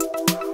you